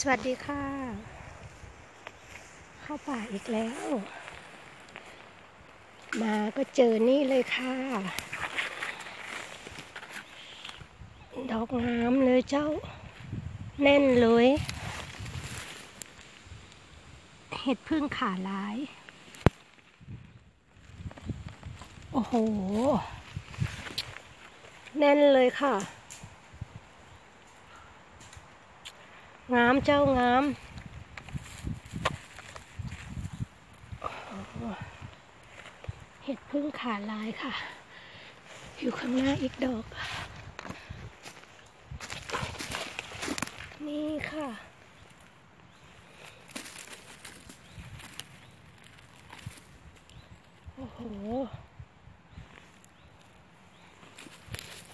สวัสดีค่ะ เข้าป่าอีกแล้ว มาก็เจอนี่เลยค่ะ ดอกงามเลยเจ้า แน่นเลย เห็ดพึ่งขาลาย โอ้โห แน่นเลยค่ะ งามเจ้างามเห็ดพึ่งขาลายค่ะ อยู่ข้างหน้าอีกดอก นี่ค่ะโอ้โห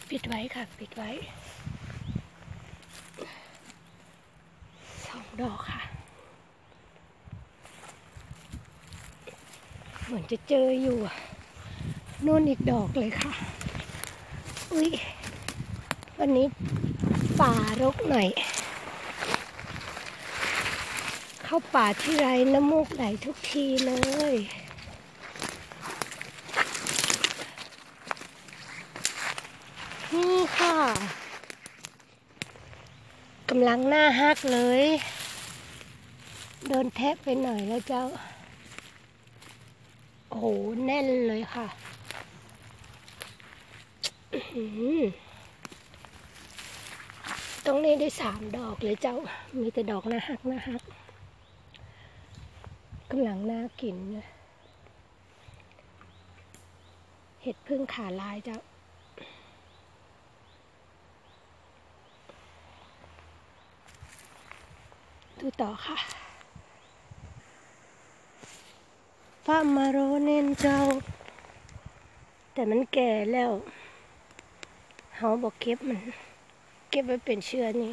ปิดไว้ค่ะ ปิดไว้ สอง ดอกค่ะ เหมือนจะเจออยู่นู่นอีกดอกเลยค่ะ อุ้ยวันนี้ป่ารกหน่อย เข้าป่าที่ไรน้ำมูกไหลทุกทีเลยนี่ค่ะกำลังหน้าฮักเลย โดนแทะไปหน่อยแล้วเจ้า โอ้โห แน่นเลยค่ะอื้อหือตรงนี้ได้สามดอกเลยเจ้า มีแต่ดอกหน้าฮักน้าฮักกำลังน่ากินเลยเห็ดพึ่งขาลายเจ้า ดูต่อค่ะ ฟามาโรเนนเจ้า แต่มันแก่แล้วเขาบอกเก็บมัน เก็บไว้เป็นเชื้อนี่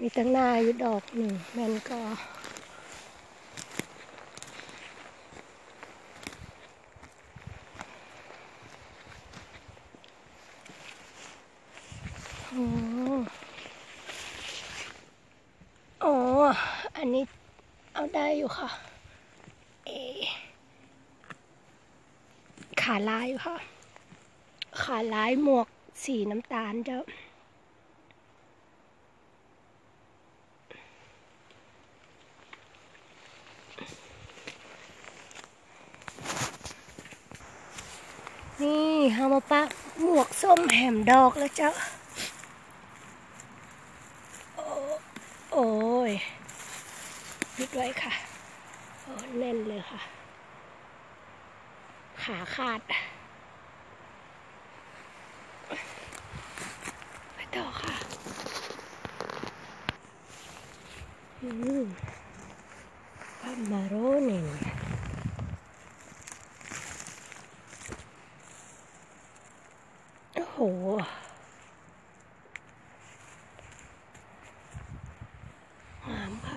มีตั้งหน้าอยู่ดอกหนึ่งมันก็โอ้อ๋อ อันนี้เอาได้อยู่ค่ะ เอ ขาลายค่ะ ขาลายหมวกสีน้ำตาลเจ้านี่ฮามาปะหมวกส้มแหมดอกแล้วเจ้า โอ้โอ้ยปิดไว้ค่ะ โอ้แน่นเลยค่ะ ขาขาด ไปต่อค่ะอืมปามาโรเนนโอ้โห งามค่ะ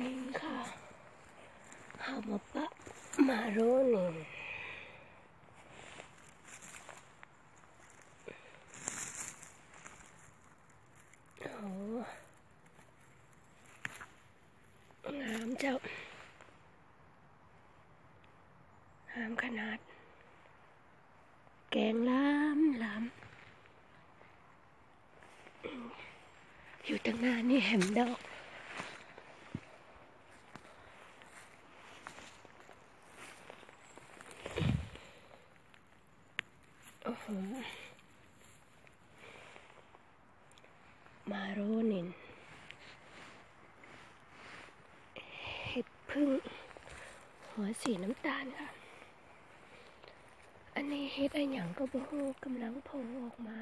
นี่ค่ะฮามาปะ มาโรเนนโอ้งามเจ้างามขนาดแกงล้ำล้ำอยู่ตั้งน้านี่แหมดอก โอ้โห มาโรนิน เห็ดพึ่ง หัวสีน้ำตาลค่ะ อันนี้เห็ดอะไรอย่างก็บ่ฮู้กำลังโผล่ออกมา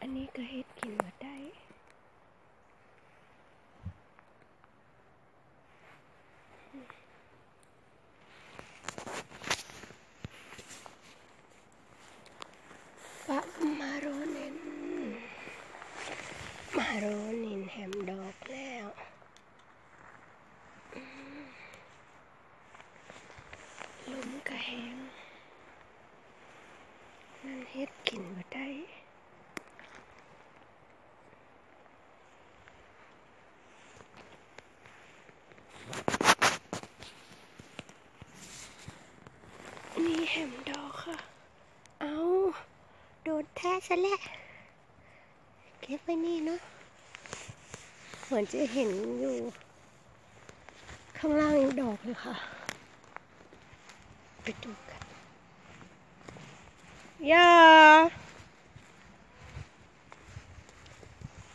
อันนี้ก็เห็ดกินมาได้ รู้นินแฮมดอกแล้วลุมกระแหงนั่นเฮ็ดกินมาได้นี่แฮมดอกค่ะ เอาโดนแท้ซะแล้วเก็บไว้นี่เนาะ เหมือนจะเห็นอยู่ ข้างล่างดอกเลยค่ะ ไปดูกันย่า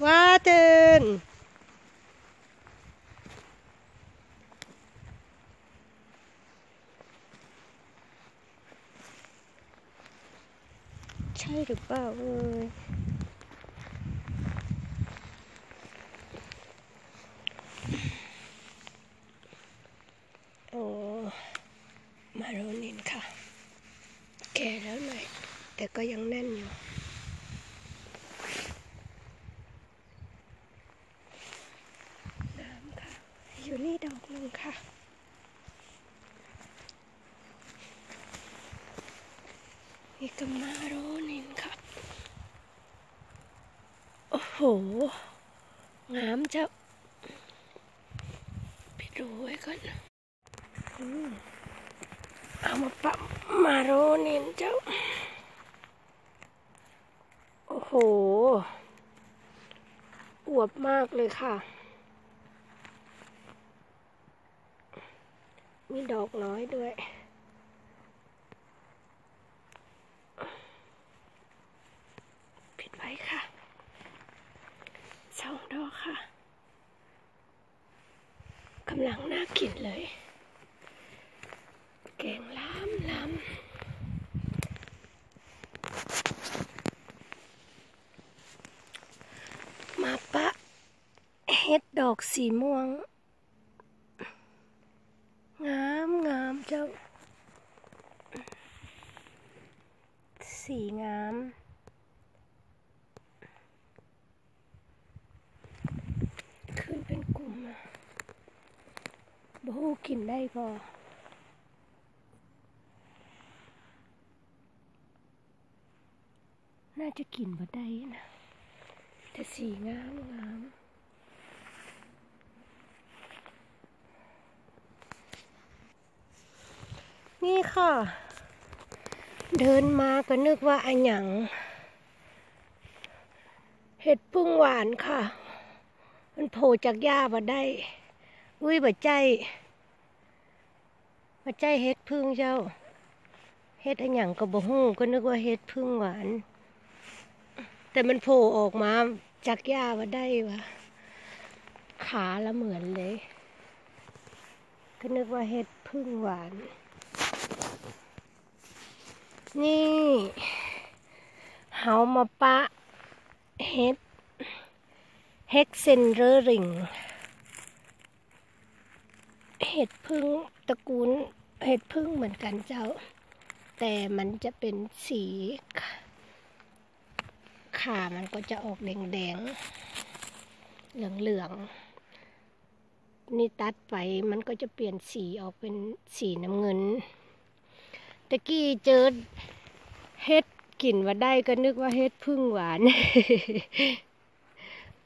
ว่าเตือนใช่หรือเปล่าเอ่ยโอ้ นินค่ะ แก่แล้วหน่อย แต่ก็ยังแน่นอยู่น้ำค่ะ อยู่นี่ดอกหนึ่งค่ะนี่ก็มาโรนินค่ะ โอ้โห งามเจ้าไปดูไว้ก่อนอืม เอามาปะมาโรนินเจ้า โอ้โห อวบมากเลยค่ะ มีดอกน้อยด้วยผิดไว้ค่ะสองดอกค่ะกำลังน่ากินเลย แกงล้ำล้ำมาปะเฮ็ดดอก สีม่วง งามงามเจ้า สีงามขึ้นเป็นกลุ่มอะบูกินได้พอน่าจะกินบ่ได้นะ แต่สีงามงาม นี่ค่ะ เดินมาก็นึกว่าอันหยัง เห็ดพึ่งหวานค่ะ มันโผล่จากหญ้ามาได้ อุ้ยบ่ใจบ่ใจเห็ดพึ่งเจ้า เห็ดอันหยังก็บ่ฮู้ก็นึกว่าเห็ดพึ่งหวาน แต่มันโผล่ออกมาจากหญ้ามาได้วะขาละเหมือนเลย ก็นึกว่าเห็ดพึ่งหวาน นี่เฮามาปะเห็ดเฮกเซนเรอริง เห็ดพึ่งตระกูลเห็ดพึ่งเหมือนกันเจ้า แต่มันจะเป็นสี ขามันก็จะออกแดงๆเหลืองๆนี่ตัดไปมันก็จะเปลี่ยนสีออกเป็นสีน้ำเงิน ตะกี้เจอเฮ็ดกลิ่นว่าได้ก็นึกว่าเฮ็ดพึ่งหวาน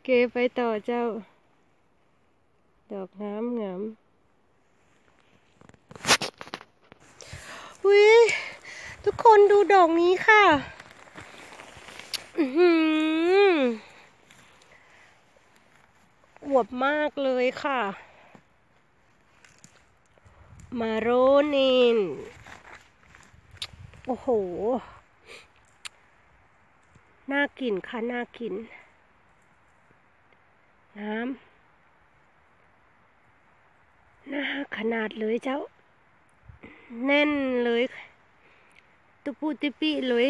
เกไปต่อเจ้า ดอกงามงามอุ้ยทุกคนดูดอกนี้ค่ะอื้อหืออวบมากเลยค่ะ มาโรนิน โอ้โห น่ากินค่ะ น่ากิน น้ำน่าขนาดเลยเจ้า แน่นเลย ตุปูติปิเลย